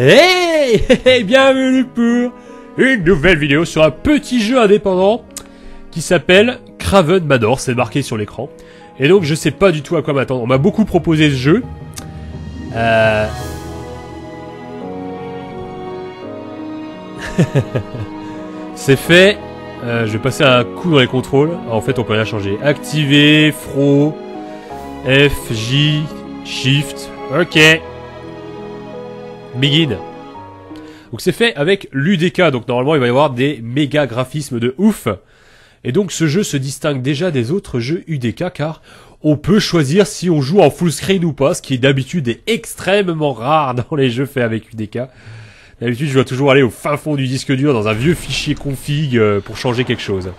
Hey, Bienvenue pour une nouvelle vidéo sur un petit jeu indépendant qui s'appelle Craven Manor, c'est marqué sur l'écran. Et donc je sais pas du tout à quoi m'attendre. On m'a beaucoup proposé ce jeu. Euh... c'est fait. Euh, je vais passer un coup dans les contrôles. En fait, on peut rien changer. Activer, Fro, F, J, Shift. Ok. Begin. Donc c'est fait avec l'UDK, donc normalement il va y avoir des méga graphismes de ouf. Et donc ce jeu se distingue déjà des autres jeux UDK car on peut choisir si on joue en full screen ou pas, ce qui d'habitude est extrêmement rare dans les jeux faits avec UDK. D'habitude je dois toujours aller au fin fond du disque dur dans un vieux fichier config euh, pour changer quelque chose.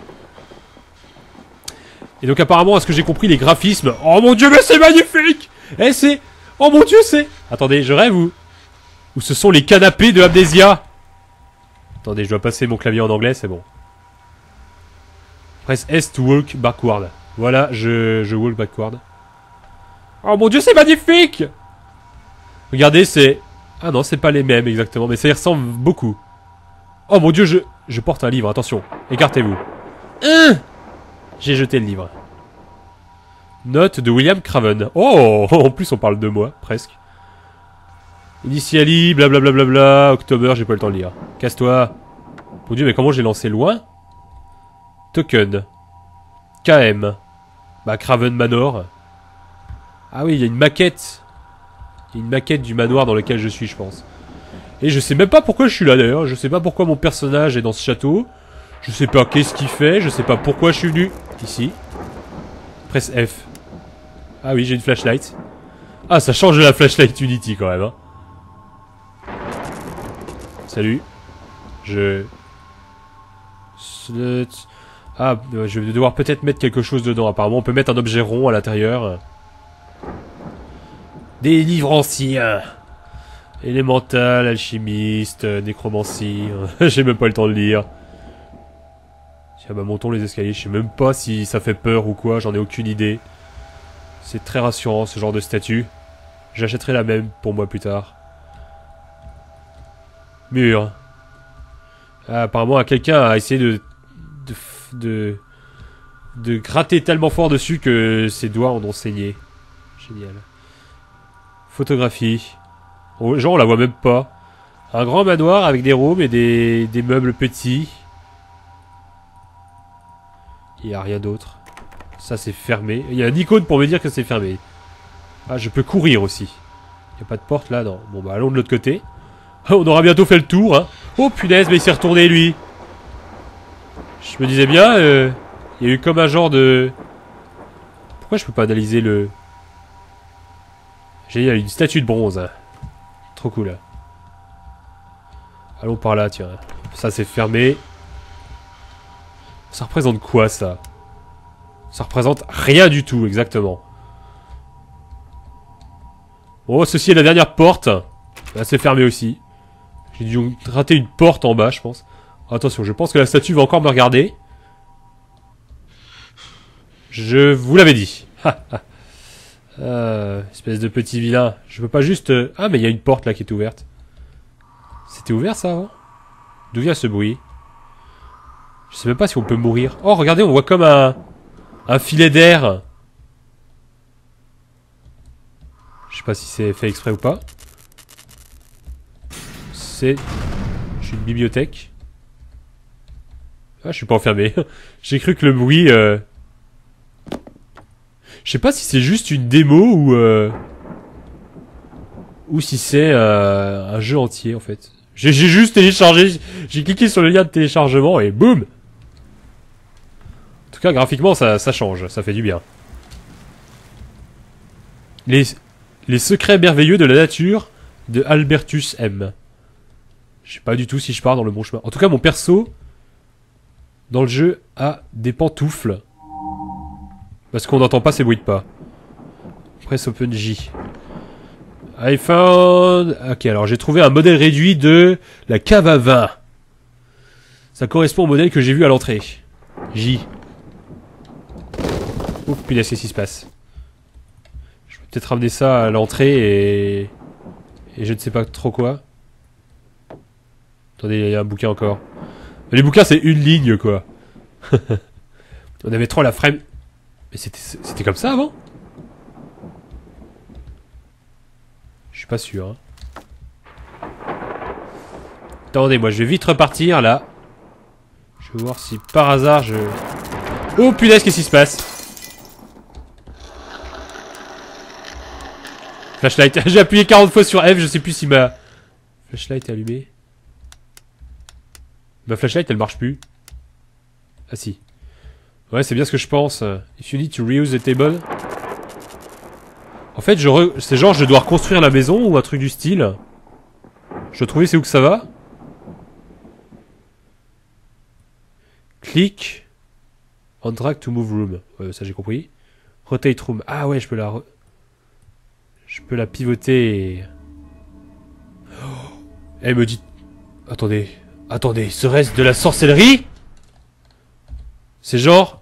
Et donc apparemment, à ce que j'ai compris, les graphismes... Oh mon dieu, mais c'est magnifique Eh c'est... Oh mon dieu, c'est... Attendez, je rêve ou... Ou ce sont les canapés de Amnesia Attendez, je dois passer mon clavier en anglais, c'est bon. Press S to walk backward. Voilà, je, je walk backward. Oh mon dieu, c'est magnifique Regardez, c'est... Ah non, c'est pas les mêmes exactement, mais ça y ressemble beaucoup. Oh mon dieu, je, je porte un livre, attention. Écartez-vous. Hein J'ai jeté le livre. Note de William Craven. Oh En plus, on parle de moi, presque. Initiali, blablabla, bla, October, j'ai pas le temps de lire. Casse-toi. Mon dieu, mais comment j'ai lancé loin? Token. KM. Bah, Craven Manor. Ah oui, il y a une maquette. Il y a une maquette du manoir dans lequel je suis, je pense. Et je sais même pas pourquoi je suis là d'ailleurs. Je sais pas pourquoi mon personnage est dans ce château. Je sais pas qu'est-ce qu'il fait. Je sais pas pourquoi je suis venu ici. Presse F. Ah oui, j'ai une flashlight. Ah, ça change de la flashlight Unity quand même. Hein. Salut. Je... Ah, je vais devoir peut-être mettre quelque chose dedans. Apparemment, on peut mettre un objet rond à l'intérieur. Des livres anciens. Élémental, alchimiste, nécromancie. J'ai même pas le temps de lire. Tiens, bah montons les escaliers. Je sais même pas si ça fait peur ou quoi. J'en ai aucune idée. C'est très rassurant ce genre de statue. J'achèterai la même pour moi plus tard. Mur. Ah, apparemment, quelqu'un a essayé de, de, de, de gratter tellement fort dessus que ses doigts en ont saigné. Génial. Photographie. Genre, on la voit même pas. Un grand manoir avec des rooms et des, des meubles petits. Il n'y a rien d'autre. Ça, c'est fermé. Il y a un icône pour me dire que c'est fermé. Ah, je peux courir aussi. Il n'y a pas de porte là, non. Bon, bah, allons de l'autre côté. On aura bientôt fait le tour, hein. Oh punaise, mais il s'est retourné lui. Je me disais bien, euh, il y a eu comme un genre de... Pourquoi je peux pas analyser le... J'ai une statue de bronze. Hein. Trop cool. Allons par là, tiens. Ça c'est fermé. Ça représente quoi ça? Ça représente rien du tout, exactement. Oh, ceci est la dernière porte. Là, c'est fermé aussi. J'ai dû rater une porte en bas, je pense. Attention, je pense que la statue va encore me regarder. Je vous l'avais dit. euh, espèce de petit vilain. Je peux pas juste... Euh, ah, mais il y a une porte là qui est ouverte. C'était ouvert ça avant? D'où vient ce bruit? Je sais même pas si on peut mourir. Oh, regardez, on voit comme un... Un filet d'air. Je sais pas si c'est fait exprès ou pas c'est... Je suis une bibliothèque. Ah, je suis pas enfermé. J'ai cru que le bruit... Euh... Je sais pas si c'est juste une démo ou... Euh... Ou si c'est euh, un jeu entier, en fait. J'ai juste téléchargé... J'ai cliqué sur le lien de téléchargement et boum En tout cas, graphiquement, ça, ça change. Ça fait du bien. Les, les secrets merveilleux de la nature de Albertus M. Je sais pas du tout si je pars dans le bon chemin. En tout cas, mon perso, dans le jeu, a des pantoufles. Parce qu'on n'entend pas ces bruits de pas. Press Open J. I found... Ok, alors j'ai trouvé un modèle réduit de la cave à vin. Ça correspond au modèle que j'ai vu à l'entrée. J. Ouf, puis qu'est-ce qui se passe Je vais peut-être ramener ça à l'entrée et... Et je ne sais pas trop quoi. Attendez, il y a un bouquin encore. Les bouquins, c'est une ligne, quoi. On avait trop la frame... Mais c'était comme ça avant? Je suis pas sûr. Hein. Attendez, moi je vais vite repartir là. Je vais voir si par hasard je... Oh punaise, qu'est-ce qui se passe? Flashlight. J'ai appuyé 40 fois sur F, je sais plus si ma flashlight est allumée. Ma flashlight elle marche plus. Ah si. Ouais, c'est bien ce que je pense. If you need to reuse the table. En fait, je c'est genre je dois reconstruire la maison ou un truc du style. Je trouver c'est où que ça va. Click. On track to move room. Ouais, ça j'ai compris. Rotate room. Ah ouais, je peux la... Je peux la pivoter. Oh. Elle me dit... Attendez. Attendez, serait-ce de la sorcellerie? C'est genre...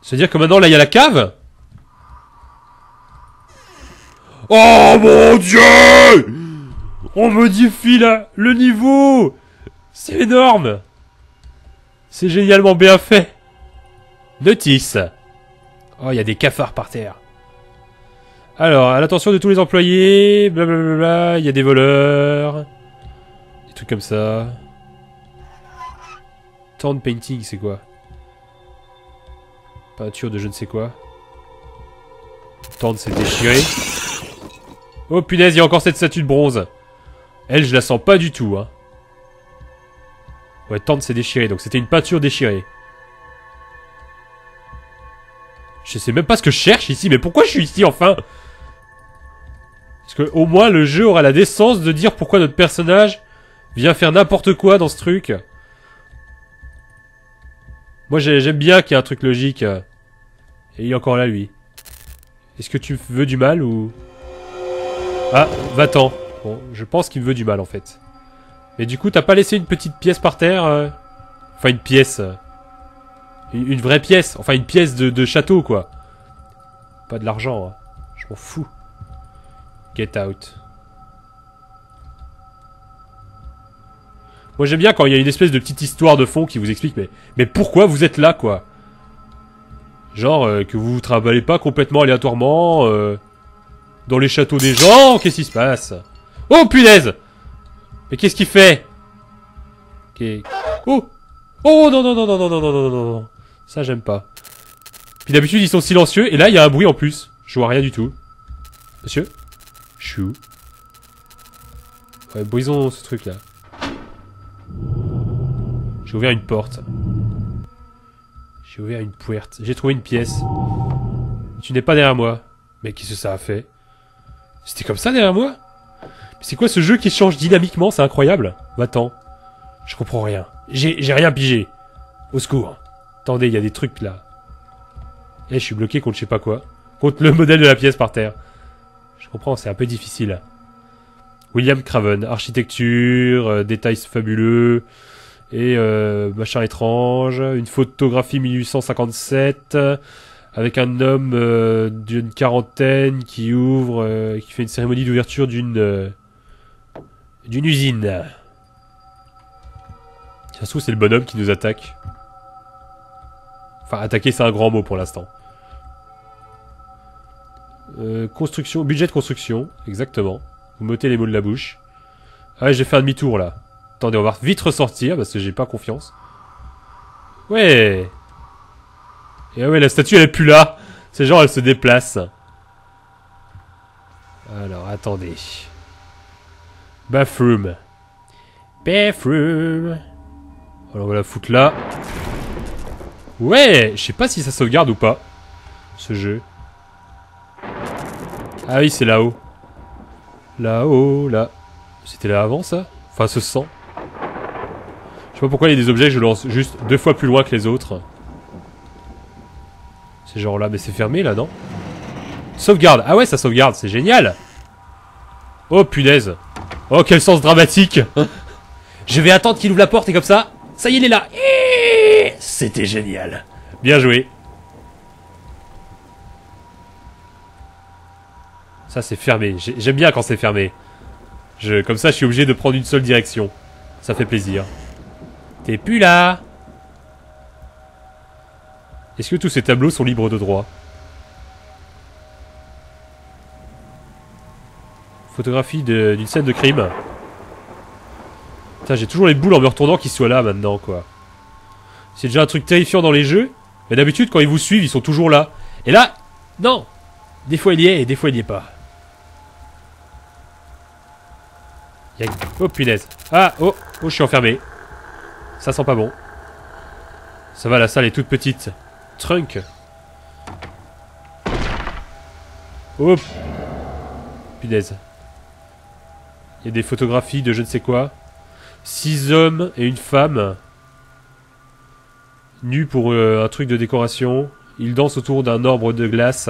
C'est-à-dire que maintenant, là, il y a la cave? Oh mon dieu! On modifie là, le niveau! C'est énorme! C'est génialement bien fait! Notice! Oh, il y a des cafards par terre. Alors, à l'attention de tous les employés, blablabla, il y a des voleurs. Des trucs comme ça. Torn painting, c'est quoi? Peinture de je ne sais quoi. Tente s'est déchiré. Oh punaise, il y a encore cette statue de bronze. Elle, je la sens pas du tout, hein. Ouais, Tente s'est déchiré, donc c'était une peinture déchirée. Je sais même pas ce que je cherche ici, mais pourquoi je suis ici, enfin? Parce que au moins, le jeu aura la décence de dire pourquoi notre personnage vient faire n'importe quoi dans ce truc. Moi, j'aime bien qu'il y ait un truc logique. Et il est encore là, lui. Est-ce que tu veux du mal ou... Ah, va-t'en. Bon, je pense qu'il me veut du mal, en fait. Mais du coup, t'as pas laissé une petite pièce par terre euh? Enfin, une pièce... Euh, une, vraie pièce. Enfin, une pièce de, château, quoi. Pas de l'argent, hein. Je m'en fous. Get out. Moi j'aime bien quand il y a une espèce de petite histoire de fond qui vous explique mais, mais pourquoi vous êtes là quoi? Genre euh, que vous vous travaillez pas complètement aléatoirement euh, dans les châteaux des gens, qu'est-ce qui se passe? Oh punaise Mais qu'est-ce qu'il fait? Oh Oh non non non non non non non non non Ça j'aime pas. Puis d'habitude ils sont silencieux et là il y a un bruit en plus. Je vois rien du tout. Monsieur? Chou. Ouais, brisons ce truc là. J'ai ouvert une porte. J'ai ouvert une puerta. J'ai trouvé une pièce. Tu n'es pas derrière moi. Mais qu'est-ce que ça a fait? C'était comme ça derrière moi? C'est quoi ce jeu qui change dynamiquement? C'est incroyable. Va-t'en. Je comprends rien. J'ai rien pigé. Au secours. Attendez, il y a des trucs là. Eh, je suis bloqué contre je sais pas quoi. Contre le modèle de la pièce par terre. Je comprends, c'est un peu difficile. William Craven, architecture, euh, détails fabuleux, et euh, machin étrange, une photographie 1857, avec un homme euh, d'une quarantaine qui ouvre, qui fait une cérémonie d'ouverture d'une d'une usine. Ça se trouve, c'est le bonhomme qui nous attaque. Enfin, attaquer, c'est un grand mot pour l'instant. construction, budget de construction, exactement. Vous mettez les mots de la bouche. Ah, j'ai fait un demi-tour là. Attendez, on va vite ressortir parce que j'ai pas confiance. Ouais. Et ouais, la statue elle est plus là. C'est genre elle se déplace. Alors, attendez. Bathroom. Bathroom. Alors on va la foutre là. Ouais, je sais pas si ça sauvegarde ou pas. Ce jeu. Ah oui, c'est là-haut. Là-haut, là. C'était là avant ça? Enfin, ce sang. Je sais pas pourquoi il y a des objets je lance juste deux fois plus loin que les autres. C'est genre là, mais c'est fermé là, non? Sauvegarde Ah ouais, ça sauvegarde, c'est génial Oh punaise Oh, quel sens dramatique Je vais attendre qu'il ouvre la porte et comme ça, ça y est, il est là C'était génial Bien joué Ça, c'est fermé. J'aime bien quand c'est fermé. Comme ça, je suis obligé de prendre une seule direction. Ça fait plaisir. T'es plus là Est-ce que tous ces tableaux sont libres de droit Photographie d'une scène de crime. Putain, j'ai toujours les boules en me retournant qu'ils soient là maintenant, quoi. C'est déjà un truc terrifiant dans les jeux. Mais d'habitude, quand ils vous suivent, ils sont toujours là. Et là, non Des fois il y est et des fois il y est pas. Oh punaise. Ah, oh, oh, je suis enfermé. Ça sent pas bon. Ça va, la salle est toute petite. Trunk. Oh Punaise. Il y a des photographies de je ne sais quoi. Six hommes et une femme. Nus pour euh, un truc de décoration. Ils dansent autour d'un orbre de glace.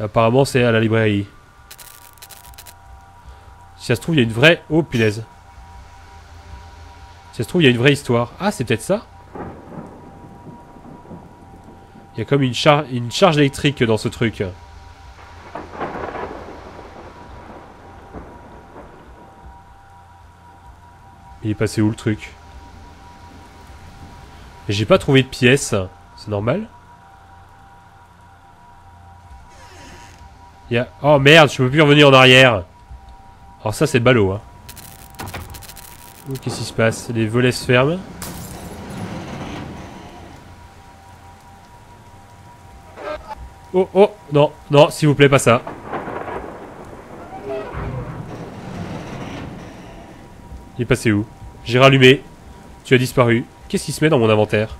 apparemment, c'est à la librairie. Si ça se trouve, il y a une vraie... Oh, punaise. Si ça se trouve, il y a une vraie histoire. Ah, c'est peut-être ça Il y a comme une, une charge électrique dans ce truc. Il est passé où le truc? J'ai pas trouvé de pièce. C'est normal? Y a... Oh merde, je peux plus revenir en arrière. Alors ça c'est ballot hein. Qu'est-ce qui se passe Les volets se ferment. Oh oh Non, non, s'il vous plaît pas ça. Il est passé où J'ai rallumé. Tu as disparu. Qu'est-ce qui se met dans mon inventaire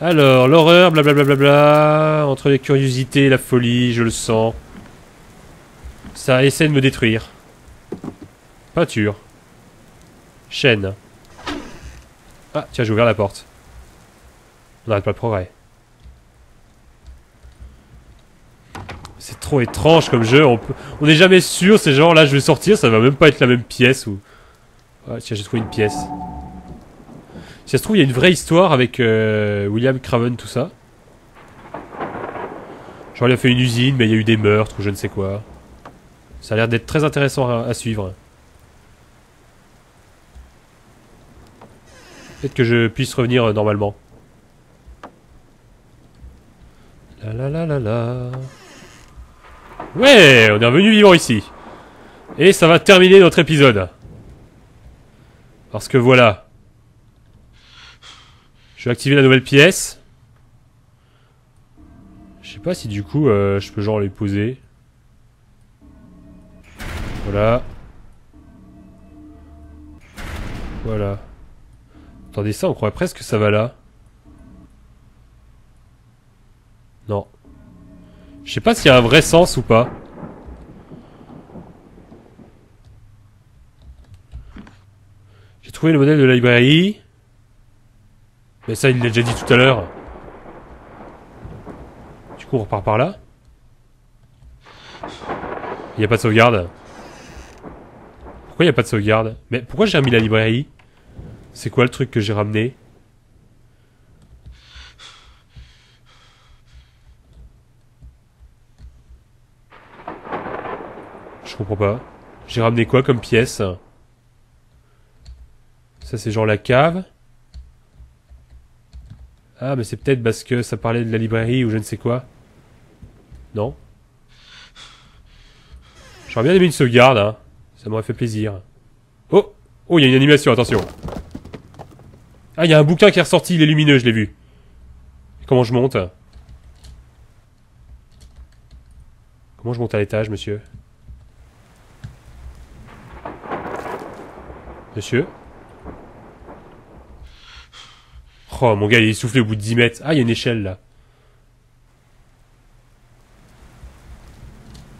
Alors, l'horreur, blablabla, entre les curiosités et la folie, je le sens. Ça essaie de me détruire. Peinture. Chaîne. Ah, tiens, j'ai ouvert la porte. On n'arrête pas le progrès. C'est trop étrange comme jeu. On n'est jamais sûr. C'est genre là, je vais sortir, ça va même pas être la même pièce ou. Ah, tiens, j'ai trouvé une pièce. Si ça se trouve, il y a une vraie histoire avec euh, William Craven, tout ça. Genre, il a fait une usine, mais il y a eu des meurtres ou je ne sais quoi. Ça a l'air d'être très intéressant à, suivre. Peut-être que je puisse revenir euh, normalement. La la la la la. Ouais, on est revenu vivant ici. Et ça va terminer notre épisode. Parce que voilà. Je vais activer la nouvelle pièce. Je sais pas si du coup euh, je peux genre les poser. Voilà. Voilà. Attendez ça, on croirait presque que ça va là. Non. Je sais pas s'il y a un vrai sens ou pas. J'ai trouvé le modèle de la librairie. Mais ça, il l'a déjà dit tout à l'heure. Du coup, on repart par là. Il n'y a pas de sauvegarde. Pourquoi il n'y a pas de sauvegarde? Mais pourquoi j'ai remis la librairie? C'est quoi le truc que j'ai ramené Je comprends pas. J'ai ramené quoi comme pièce Ça c'est genre la cave. Ah mais c'est peut-être parce que ça parlait de la librairie ou je ne sais quoi. Non J'aurais bien aimé une sauvegarde, hein. Ça m'aurait fait plaisir. Oh Oh, il y a une animation, attention. Ah, il y a un bouquin qui est ressorti, il est lumineux, je l'ai vu. Comment je monte Comment je monte à l'étage, monsieur Monsieur Oh, mon gars, il est soufflé au bout de 10 mètres. Ah, il y a une échelle, là.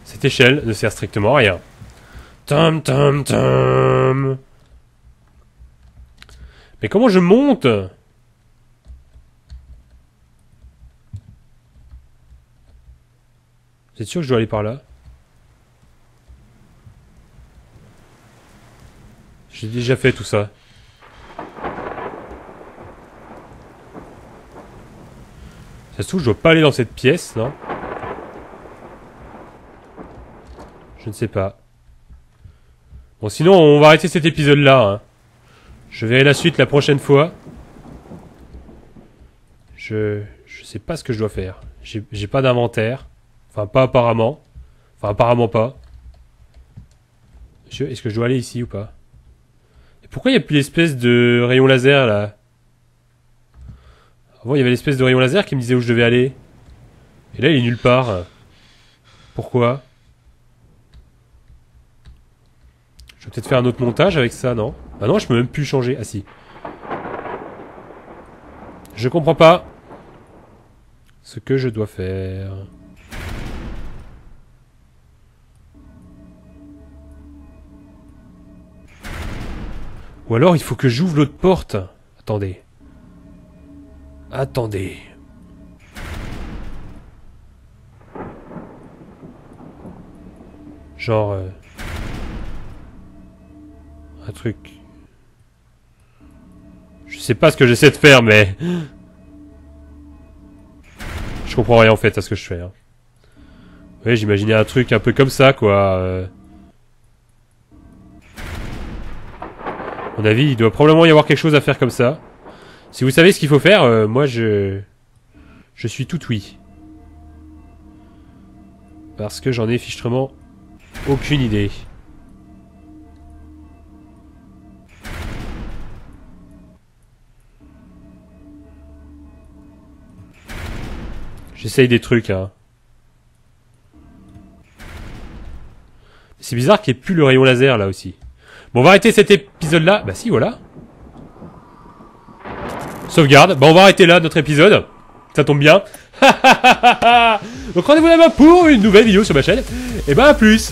Cette échelle ne sert strictement à rien. Tom, tom, tom. Mais comment je monte? C'est sûr que je dois aller par là? J'ai déjà fait tout ça. Ça se trouve, je dois pas aller dans cette pièce, non? Je ne sais pas. Bon, sinon, on va arrêter cet épisode-là. Hein. Je verrai la suite la prochaine fois. Je... Je sais pas ce que je dois faire. J'ai pas d'inventaire. Enfin, pas apparemment. Enfin, apparemment pas. Est-ce que je dois aller ici ou pas? Et pourquoi il n'y a plus l'espèce de rayon laser, là? Avant, il y avait l'espèce de rayon laser qui me disait où je devais aller. Et là, il est nulle part. Pourquoi? Je vais peut-être faire un autre montage avec ça, non? Ah non, je peux même plus changer. Ah si. Je comprends pas ce que je dois faire. Ou alors il faut que j'ouvre l'autre porte. Attendez. Attendez. Genre... Euh, un truc... Je sais pas ce que j'essaie de faire, mais... Je comprends rien en fait à ce que je fais. Hein. J'imaginais un truc un peu comme ça, quoi. Euh... Mon avis, il doit probablement y avoir quelque chose à faire comme ça. Si vous savez ce qu'il faut faire, euh, moi je... Je suis tout oui. Parce que j'en ai fichtrement aucune idée. J'essaye des trucs, hein. C'est bizarre qu'il n'y ait plus le rayon laser, là, aussi. Bon, on va arrêter cet épisode-là. Bah si, voilà. Sauvegarde. Bon, on va arrêter là notre épisode. Ça tombe bien. Donc rendez-vous là-bas pour une nouvelle vidéo sur ma chaîne. Et bah à plus